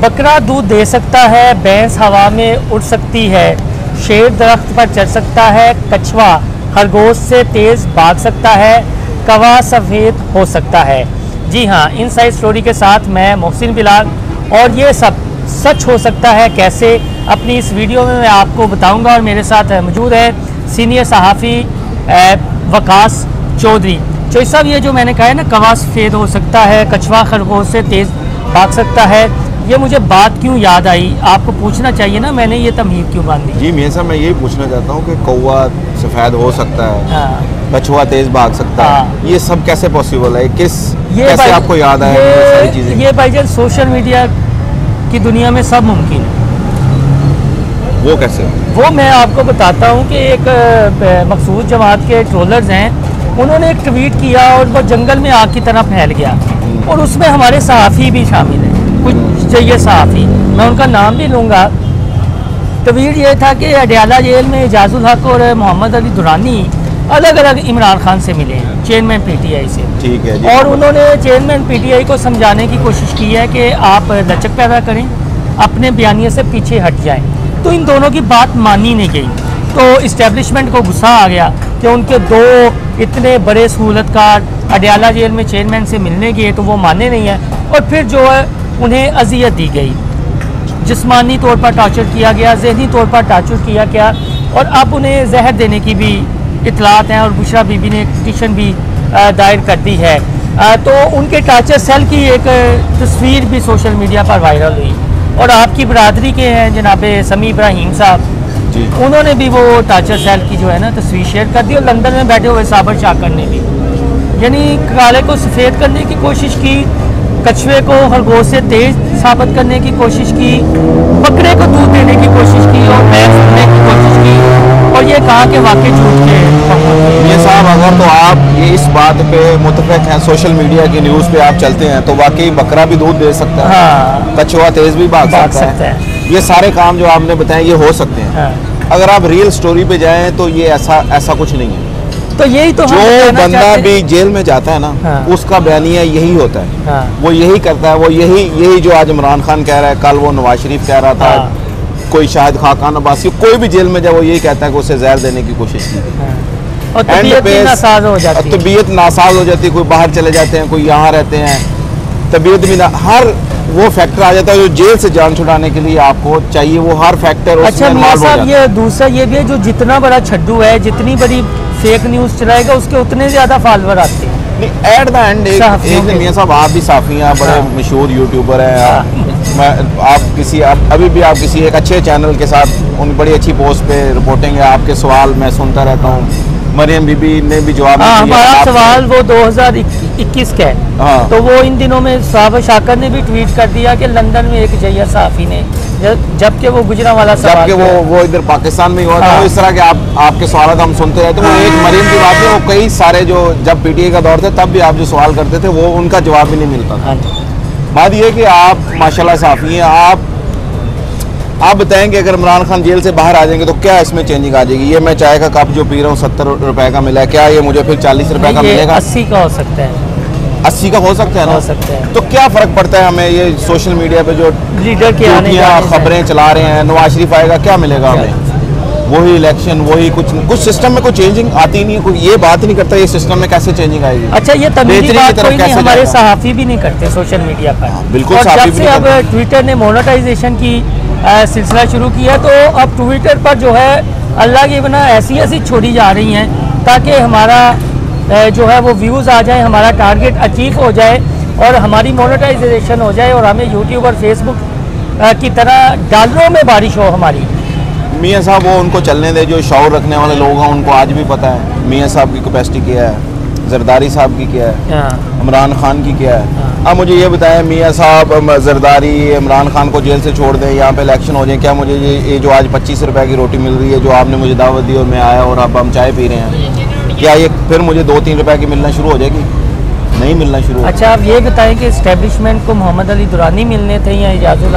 बकरा दूध दे सकता है, भैंस हवा में उड़ सकती है, शेर दरख्त पर चढ़ सकता है, कछुआ खरगोश से तेज भाग सकता है, कवा सफ़ेद हो सकता है। जी हाँ इन साइड स्टोरी के साथ मैं, मोहसिन बिलाल, और ये सब सच हो सकता है कैसे, अपनी इस वीडियो में मैं आपको बताऊँगा और मेरे साथ मौजूद है सीनियर सहाफ़ी वकास चौधरी। चौधरी साहब, ये जो मैंने कहा है ना, कवा सफ़ेद हो सकता है, कछुआ खरगोश से तेज़ भाग सकता है ये मुझे बात क्यों याद आई? आपको पूछना चाहिए ना मैंने ये तमहीद क्यों बांधी जी मियाँ साहब मैं यही पूछना चाहता हूँ कि कौवा सफ़ेद हो सकता है हाँ। कछुआ तेज भाग सकता हाँ। है। ये सब कैसे पॉसिबल है? किस ये कैसे भाई- आपको याद आया? ये सारी ये, चीज़ें। ये भाईजान सोशल मीडिया की दुनिया में सब मुमकिन है। वो कैसे? वो मैं आपको बताता हूँ कि एक मखसूस जमात के ट्रोलर्स हैं। उन्होंने एक ट्वीट किया और वो जंगल में आग की तरह फैल गया। और उसमें हमारे सहाफ़ी भी शामिल हैं। चाहिए सहाफ़ी मैं उनका नाम भी लूँगा। ट्वीट ये था कि अडयाला जेल में एजाजुल हक और मोहम्मद अली दुरानी अलग अलग इमरान खान से मिले हैं चेयरमैन पीटीआई से। ठीक है और उन्होंने चेयरमैन पीटीआई को समझाने की कोशिश की है कि आप लचक पैदा करें अपने बयानिए से पीछे हट जाएँ। तो इन दोनों की बात मानी नहीं गई। तो इस्टेब्लिशमेंट को गुस्सा आ गया कि उनके दो इतने बड़े सहूलतकार अडयाला जेल में चेयरमैन से मिलने गए तो वो माने नहीं हैं। और फिर जो है उन्हें अजियत दी गई। जिसमानी तौर पर टॉर्चर किया गया जहनी तौर पर टॉर्चर किया गया और अब उन्हें जहर देने की भी इतलात हैं और बुशरा बीबी ने पिटिशन भी दायर कर दी है। तो उनके टार्चर सेल की एक तस्वीर भी सोशल मीडिया पर वायरल हुई और आपकी बरदरी के हैं जनाब समी इब्राहिम साहब। उन्होंने भी वो टार्चर सेल की जो है ना तस्वीर शेयर कर दी और लंदन में बैठे हुए साबर चाकर ने भी। यानी काले को सफ़ेद करने की कोशिश की कछुए को खरगोश से तेज साबित करने की कोशिश की बकरे को दूध देने की कोशिश की और भैंस देने की कोशिश की। और ये कहा कि वाकई झूठ के ये साहब अगर तो आप ये इस बात पे मुतफिक हैं सोशल मीडिया की न्यूज़ पे आप चलते हैं तो वाकई बकरा भी दूध दे सकता है। हाँ। कछुआ तेज भी भाग सकता, सकता है। ये सारे काम जो आपने बताए ये हो सकते हैं। हाँ। अगर आप रियल स्टोरी पे जाएँ तो ये ऐसा ऐसा कुछ नहीं है। तो यही तो जो बंदा भी जेल में जाता है ना हाँ। उसका बयानिया यही होता है। हाँ। वो यही करता है वो यही यही जो आज इमरान खान कह रहा है कल वो नवाज़ शरीफ कह रहा था हाँ। कोई शाहिद खाकान अब्बासी कोई भी जेल में जाए वो यही कहता है कि उसे जहर देने की कोशिश की। हाँ। और तबीयत नासाज हो जाती है। तबीयत नासाज हो जाती है कोई बाहर चले जाते हैं कोई यहाँ रहते हैं। तबीयत भी ना हर वो फैक्टर आ जाता है जो जेल से जान छुड़ाने के लिए आपको चाहिए वो हर फैक्टर अच्छा साहब ये दूसरा ये भी है जो जितना बड़ा छड्डू है जितनी बड़ी फेक न्यूज़ चलाएगा उसके उतने ज़्यादा फॉलोअर आते हैं। एट द एंड एक एक साहब आप भी साफ़ी हैं बड़े हाँ। मशहूर यूट्यूबर हैं आप मैं आप किसी आप अभी भी आप किसी एक अच्छे चैनल के साथ उन बड़ी अच्छी पोस्ट पे रिपोर्टिंग है आपके सवाल मैं सुनता रहता हूँ। मरियम बीबी ने भी जवाब हाँ दिया। हमारा सवाल वो 2021 का है। हाँ। तो वो इन दिनों में साहब शाकर ने भी ट्वीट कर दिया कि लंदन में एक जैया साफ़ी ने जबकि वो गुजरा वाला जबकि वो वो इधर पाकिस्तान में हुआ था हाँ। इस तरह के आप आपके सवाल हम सुनते रहते वो एक मरीम की बात नहीं वो कई सारे जो जब पीटीए का दौर था तब भी आप जो सवाल करते थे वो उनका जवाब भी नहीं मिलता था। हाँ बात ये कि आप माशाल्लाह साफ़ी हैं आप आप बताएँ कि अगर इमरान खान जेल से बाहर आ जाएँगे तो क्या इसमें चेंजिंग आ जाएगी? ये मैं चाय का कप जो पी रहा हूँ सत्तर रुपए का मिला है। क्या ये मुझे फिर चालीस रुपए का मिलेगा? अस्सी का हो सकता है। अस्सी का हो सकता है हो ना सकता है। तो क्या फ़र्क पड़ता है हमें ये सोशल मीडिया पे जो लीडर के आने खबरें चला रहे हैं नवाज़ शरीफ आएगा क्या मिलेगा हमें? वही इलेक्शन वही कुछ कुछ सिस्टम में कोई चेंजिंग आती नहीं है कोई ये बात नहीं करता ये सिस्टम में कैसे चेंजिंग आएगी? अच्छा ये तमीज़ी बात कोई नहीं हमारे सहाफ़ी भी नहीं करते सोशल मीडिया पर। बिल्कुल और जब से अब ट्विटर ने मोनेटाइजेशन की सिलसिला शुरू किया तो अब ट्विटर पर जो है अल्लाह की बना ऐसी ऐसी छोड़ी जा रही हैं ताकि हमारा जो है वो व्यूज़ आ जाए हमारा टारगेट अचीव हो जाए और हमारी मोनेटाइजेशन हो जाए और हमें यूट्यूब और फेसबुक की तरह डॉलरों में बारिश हो हमारी। मियाँ साहब वो उनको चलने दे जो शौर रखने वाले लोग हैं उनको आज भी पता है मियाँ साहब की कैपेसिटी क्या है जरदारी साहब की क्या है हाँ। इमरान खान की क्या है। हाँ। अब मुझे ये बताएँ मियाँ साहब जरदारी इमरान खान को जेल से छोड़ दें यहाँ पे इलेक्शन हो जाए क्या मुझे ये ये जो आज पच्चीस रुपए की रोटी मिल रही है जो आपने मुझे दावत दी और मैं आया और अब हम चाय पी रहे हैं? क्या ये फिर मुझे दो तीन रुपए की मिलना शुरू हो जाएगी? नहीं मिलना शुरू अच्छा आप ये बताएँ कि इस्टेब्लिशमेंट को मोहम्मद अली दुरानी मिलने थे या इजाजुल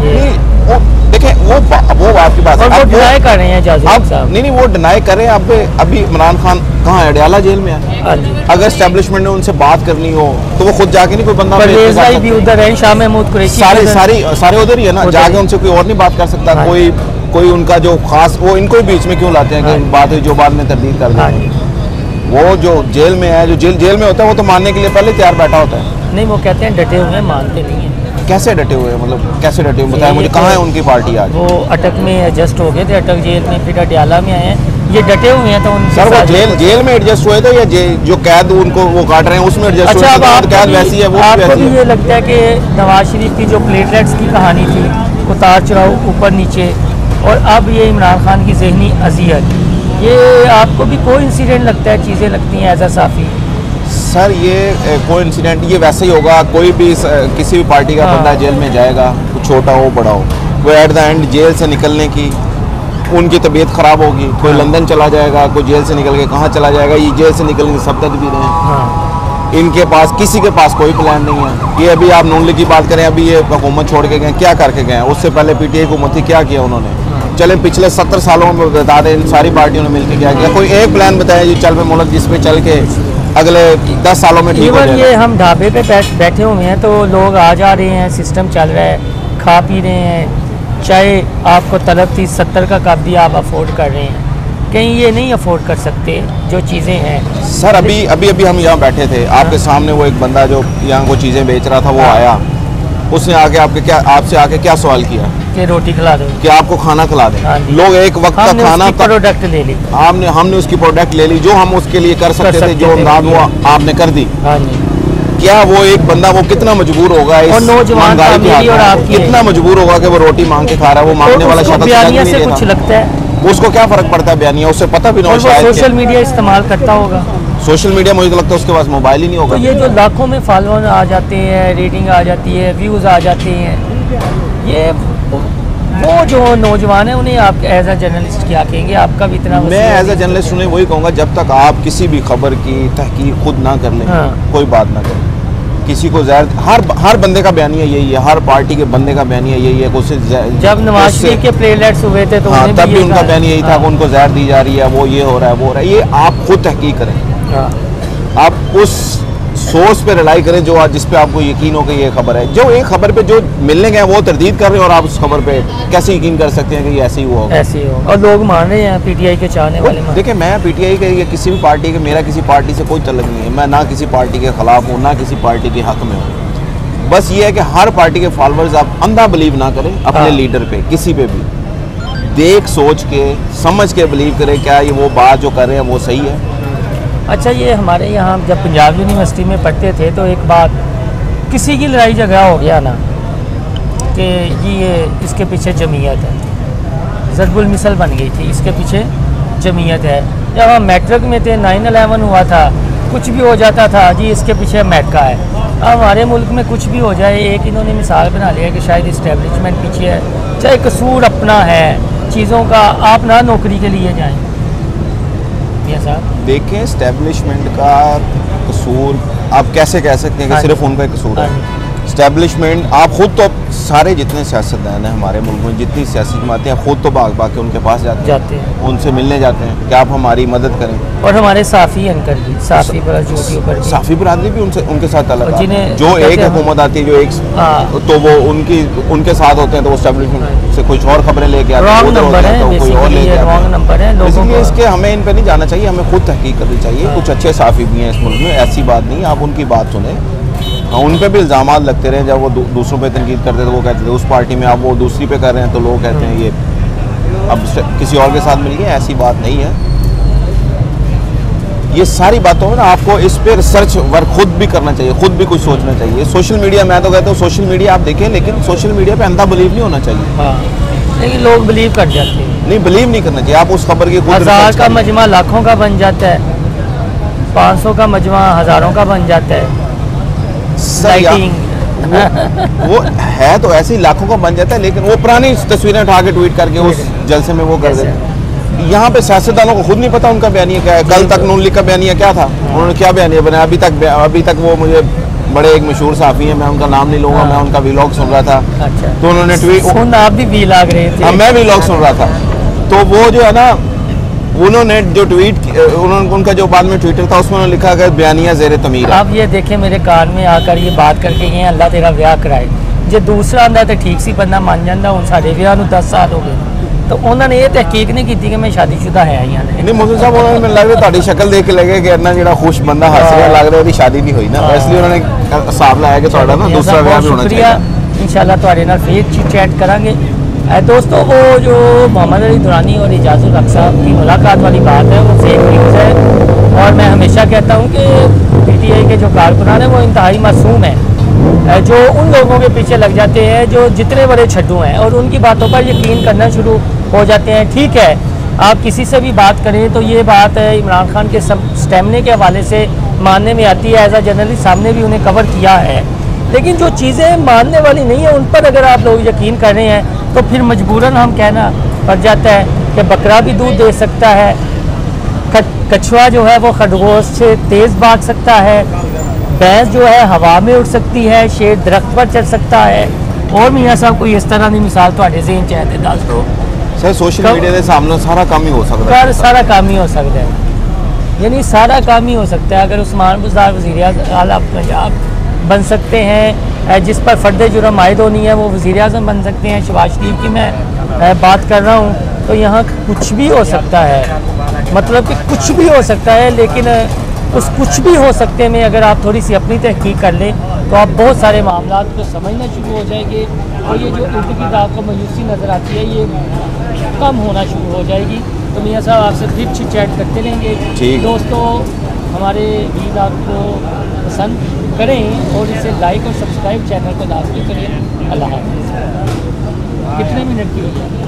नहीं, वो देखें वो बा- वो आपकी बात है। वो डिनाई कर रहे हैं अब साहब। नहीं नहीं वो डिनाई करें अब अभी इमरान खान कहाँ है? अडयाला जेल में है। हाँ अगर स्टैब्लिशमेंट ने उनसे बात करनी हो तो वो खुद जाके नहीं कोई बंदा भाई भी उधर है शाह महमूद कुरैशी सारे उधर- सारे उधर ही है ना। जाके उनसे कोई और नहीं बात कर सकता। हाँ। कोई कोई उनका जो खास वो इनको ही बीच में क्यों लाते हैं हाँ कि बात हुई जो बाद में तरदीद कर हाँ दें वो जो जेल में है जो जेल जेल में होता है वो तो मानने के लिए पहले तैयार बैठा होता है। नहीं वो कहते हैं डटे हुए हैं, मानते नहीं हैं। कैसे डटे हुए हैं? मतलब कैसे डटे हुए बताया मुझे तो- कहाँ है उनकी पार्टी आज? वो अटक में एडजस्ट हो गए थे अटक जेल में फिर अटियाला में आए हैं। ये डटे हुए हैं तो उनके सर वो जेल जेल में एडजस्ट हुए थे या जे- जो कैद उनको वो काट रहे हैं उसमें एडजस्ट अच्छा हुए अब तो कैद वैसी है वो आपको भी ये लगता है कि नवाज़ शरीफ की जो प्लेटलेट्स की कहानी थी उतार चढ़ाव ऊपर नीचे और अब ये इमरान खान की जहनी अजियत ये आपको भी कोई इंसिडेंट लगता है चीज़ें लगती हैं एज अ साफ़ी? सर ये कोई इंसिडेंट ये वैसे ही होगा कोई भी किसी भी पार्टी का हाँ। बंदा जेल में जाएगा वो छोटा हो बड़ा हो वो एट द एंड जेल से निकलने की उनकी तबीयत ख़राब होगी कोई हाँ। लंदन चला जाएगा कोई जेल से निकल के कहाँ चला जाएगा ये जेल से निकलने के सब भी रहे हैं। हाँ। इनके पास किसी के पास कोई प्लान नहीं है। ये अभी आप नून लीग की बात करें अभी ये हुकूमत छोड़ के गए क्या करके गए? उससे पहले पीटीआई हुकूमत थी क्या किया उन्होंने? चले पिछले सत्तर सालों में बता दें सारी पार्टियों ने मिलकर क्या किया। कोई एक प्लान बताया जो चल पे मुल्क जिस पे चल के अगले दस सालों में ठीक हो ये हम ढाबे पे बैठे हुए हैं तो लोग आ जा रहे हैं सिस्टम चल रहा है खा पी रहे हैं। चाहे आपको तलब थी सत्तर का कप भी आप अफोर्ड कर रहे हैं। कहीं ये नहीं अफोर्ड कर सकते जो चीज़ें हैं। सर अभी अभी अभी हम यहाँ बैठे थे। आपके सामने वो एक बंदा जो यहाँ को चीज़ें बेच रहा था वो हाँ। आया। उसने आके आपके क्या आपसे आके क्या सवाल किया? कि रोटी खिला दो। कि आपको खाना खिला दें। हाँ लोग एक वक्त का खाना उसकी प्रोडक्ट ले ली। हमने हमने उसकी प्रोडक्ट ले ली जो हम उसके लिए कर सकते थे सकते जो इमदाद वो वो आपने कर दी। हाँ क्या वो एक बंदा वो कितना मजबूर होगा इस नौजवान महँगाई के हाथ। कितना मजबूर होगा कि वो रोटी मांग के खा रहा है वो मांगने वाला उसको शक्ल नहीं से देता। कुछ लगता है। उसको क्या फ़र्क पड़ता है बयानिया उससे पता भी ना और हो वो शायद सोशल मीडिया इस्तेमाल करता होगा। सोशल मीडिया मुझे तो लगता है उसके पास मोबाइल ही नहीं होगा। तो ये जो लाखों में फॉलोअर आ जाते हैं रेटिंग आ जाती है व्यूज़ आ जाते हैं ये वो जो नौजवान है उन्हें आप एज अ जर्नलिस्ट क्या कहेंगे? आपका भी इतना मैं एज ए जर्नलिस्ट उन्हें वही कहूँगा जब तक आप किसी भी खबर की तहकीक खुद ना कर लें हाँ। कोई बात ना करें। किसी को जहर हर हर बंदे का बयानिया यही है हर पार्टी के बंदे का बयानिया यही है कि उसे जब नवाज़ शरीफ के प्लेलेट्स हुए थे तो हाँ तब भी उनका बयान यही था हाँ, कि उनको जहर दी जा रही है वो ये हो रहा है वो हो रहा है। ये आप खुद तहकीक करें। हाँ। आप उस सोर्स पे रिलाई करें जो आज जिस पे आपको यकीन हो कि ये खबर है। जो एक खबर पे जो मिलने गए वो तरदीद कर रहे हैं और आप उस खबर पे कैसे यकीन कर सकते हैं कि ये ऐसे ही हुआ होगा? ऐसे ही हो और लोग मान रहे हैं पीटीआई के चाहने वाले देखिए मैं पीटीआई के या किसी भी पार्टी के मेरा किसी पार्टी से कोई तलक नहीं है। मैं ना किसी पार्टी के खिलाफ हूँ ना किसी पार्टी के हक में हूँ। बस ये है कि हर पार्टी के फॉलोअर्स आप अंधा बिलीव ना करें अपने हाँ। लीडर पे किसी पे भी। देख सोच के समझ के बिलीव करें क्या ये वो बात जो कर रहे हैं वो सही है? अच्छा ये हमारे यहाँ जब पंजाब यूनिवर्सिटी में पढ़ते थे तो एक बात, किसी की लड़ाई झगड़ा हो गया ना, कि ये इसके पीछे जमीयत है। जरबुल मिसल बन गई थी, इसके पीछे जमीयत है। जब हम मैट्रिक में थे नाइन अलेवन हुआ था, कुछ भी हो जाता था, जी, इसके पीछे मैटका है। अब हमारे मुल्क में कुछ भी हो जाए, एक इन्होंने मिसाल बना लिया कि शायद इस्टेब्लिशमेंट पीछे है। चाहे कसूर अपना है, चीज़ों का आप ना नौकरी के लिए जाएँ। मियाँ साहब? देखें स्टैब्लिशमेंट का कसूर आप कैसे कह सकते हैं कि हाँ सिर्फ़ उनका ही कसूर हाँ? है स्टैब्लिशमेंट आप खुद तो सारे जितने सियासतदान हैं हमारे मुल्क में जितनी सियासी जमातें हैं खुद तो भाग भाग के उनके पास जाते जाते हैं। उनसे मिलने जाते हैं कि आप हमारी मदद करें। और हमारे साफी अनकर भी साफी पर साफी बरादरी भी उनसे उनके साथ अलग। जिन्हें जो एक हुकूमत आती है जो एक हाँ। तो वो उनकी उनके साथ होते हैं तो वो स्टैब्लिशमेंट से कुछ और खबरें लेके आते इसके हमें इन पे नहीं जाना चाहिए हमें खुद तहकीक करनी चाहिए हाँ। कुछ अच्छे साफी भी हैं इस मुल्क में ऐसी बात नहीं आप उनकी बात सुने। हाँ, उन पे भी इल्ज़ाम लगते रहे जब वो दू, दूसरों पर तनकीद करते थे वो कहते थे उस पार्टी में आप वो दूसरी पे कर रहे हैं तो लोग कहते हैं ये अब किसी और के साथ मिल गए ऐसी बात नहीं है। ये सारी बातों में ना आपको इस पे रिसर्च वर्क खुद भी करना चाहिए खुद भी कुछ सोचना चाहिए। सोशल मीडिया मैं तो कहता हूँ सोशल मीडिया आप देखें लेकिन सोशल मीडिया पे अंधा बिलीव नहीं होना चाहिए। हाँ लेकिन लोग बिलीव कर जाते हैं। नहीं बिलीव नहीं करना चाहिए। आप उस खबर की हज़ार का मजमा लाखों का बन जाता है पाँच सौ का मजमा हज़ारों का बन जाता है। लाइटिंग वो है तो ऐसे ही लाखों का बन जाता है लेकिन वो पुरानी तस्वीरें उठा के ट्वीट करके उस जलसे में वो कर देते हैं। यहाँ पे सियासतदानों को खुद नहीं पता उनका बयानिया क्या है। कल तक नून लीग का बयानिया क्या था? उन्होंने क्या बयानिया बनाया? अभी तक अभी तक वो मुझे बड़े एक मशहूर साफ़ी हैं मैं उनका नाम नहीं लूँगा हाँ। मैं उनका वीलॉग सुन रहा था। अच्छा। तो उन्होंने ट्वीट आप भी वी लाग रहे थे। हाँ मैं वीलॉग सुन रहा था। तो वो जो है ना उन्होंने जो ट्वीट उन्होंने उनका जो बाद में ट्विटर था उसमें उन्होंने लिखा गया बयानिया जेर तमीर अब ये देखें मेरे कार में आकर ये बात करके गए अल्लाह तेरा ਵਿਆਹ ਕਰਾਏ ਜੇ ਦੂਸਰਾ ਆਂਦਾ ਤਾਂ ਠੀਕ ਸੀ ਬੰਦਾ ਮੰਨ ਜਾਂਦਾ ਹੁਣ ਸਾਡੇ ਵਿਆਹ ਨੂੰ 10 ਸਾਲ ਹੋ ਗਏ ਤਾਂ ਉਹਨਾਂ ਨੇ ਇਹ ਤਹਿਕੀਕ ਨਹੀਂ ਕੀਤੀ ਕਿ ਮੈਂ ਸ਼ਾਦੀशुदा ਹੈ ਜਾਂ ਨਹੀਂ ਨਹੀਂ ਮੌਸਮ ਸਾਹਿਬ ਉਹਨਾਂ ਨੂੰ ਮੈਨੂੰ ਲੱਗਦਾ ਤੁਹਾਡੀ ਸ਼ਕਲ ਦੇਖ ਕੇ ਲੱਗੇ ਕਿ ਇਹਨਾਂ ਜਿਹੜਾ ਖੁਸ਼ ਬੰਦਾ ਹੱਸ ਰਿਹਾ ਲੱਗ ਰਿਹਾ ਉਹਦੀ ਸ਼ਾਦੀ ਨਹੀਂ ਹੋਈ ਨਾ ਇਸ ਲਈ ਉਹਨਾਂ ਨੇ ਹਿਸਾਬ ਲਾਇਆ ਕਿ ਤੁਹਾਡਾ ਨਾ ਦੂਸਰਾ ਵਿਆਹ ਵੀ ਹੋਣਾ ਚਾਹੀਦਾ ਇਨਸ਼ਾਅੱਲਾ ਤੁਹਾਡੇ ਨਾਲ ਫੇਰ ਚੈਟ ਕਰਾਂਗੇ दोस्तों, वो जो मोहम्मद अली दुरानी और इजाजुल हक साहब की मुलाकात वाली बात है, वो फेक न्यूज़ है। और मैं हमेशा कहता हूँ कि पीटीआई के जो कारकुनान हैं, वो इंतहाई मासूम हैं। जो उन लोगों के पीछे लग जाते हैं, जो जितने बड़े छड्डू हैं, और उनकी बातों पर यकीन करना शुरू हो जाते हैं। ठीक है, आप किसी से भी बात करें तो ये बात है इमरान खान के स्टेमने के हवाले से मानने में आती है। एज अ जर्नलिस्ट सामने भी उन्हें कवर किया है। लेकिन जो चीज़ें मानने वाली नहीं है उन पर अगर आप लोग यकीन कर रहे हैं तो फिर मजबूरन हम कहना पड़ जाता है कि बकरा भी दूध दे सकता है। कछुआ जो है वो खरगोश से तेज़ भाग सकता है। भैंस जो है हवा में उड़ सकती है शेर दरख्त पर चढ़ सकता है। और मियाँ साहब कोई इस तरह की मिसाल थोड़े जहन चाहते दस दो। सर सोशल मीडिया के सामने सारा काम ही हो सकता है। सारा काम ही हो सकता है। यानी सारा काम ही हो सकता है अगर उस्मान बुजार वजी अला पंजाब बन सकते हैं जिस पर फ़र्द जुर्म आयद होनी है वो वज़ी अजम बन सकते हैं। शबाज शरीफ की मैं बात कर रहा हूँ तो यहाँ कुछ भी हो सकता है। मतलब कि कुछ भी हो सकता है लेकिन उस कुछ भी हो सकते में अगर आप थोड़ी सी अपनी तहकीक कर लें तो आप बहुत सारे मामला को समझना शुरू हो जाएँगे और ये जो इर्द गिर्द आपको मायूसी नज़र आती है ये कम होना शुरू हो जाएगी। तो मियाँ साहब आपसे फिर चिट चैट करते रहेंगे। दोस्तों हमारे वीड आपको पसंद करें और इसे लाइक और सब्सक्राइब चैनल को लाजमी करें। अल्लाह कितने मिनट की हो गई